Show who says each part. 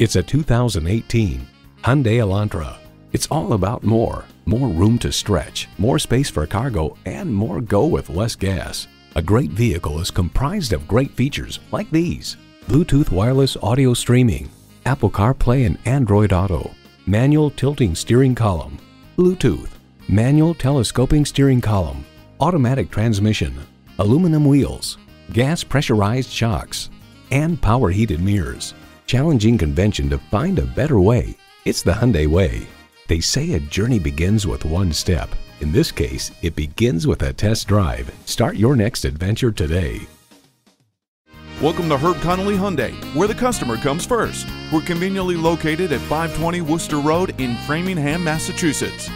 Speaker 1: It's a 2018 Hyundai Elantra. It's all about more. More room to stretch, more space for cargo, and more go with less gas. A great vehicle is comprised of great features like these. Bluetooth wireless audio streaming, Apple CarPlay and Android Auto, manual tilting steering column, Bluetooth, manual telescoping steering column, automatic transmission, aluminum wheels, gas pressurized shocks, and power heated mirrors. Challenging convention to find a better way. It's the Hyundai way. They say a journey begins with one step. In this case, it begins with a test drive. Start your next adventure today.
Speaker 2: Welcome to Herb Connolly Hyundai, where the customer comes first. We're conveniently located at 520 Worcester Road in Framingham, Massachusetts.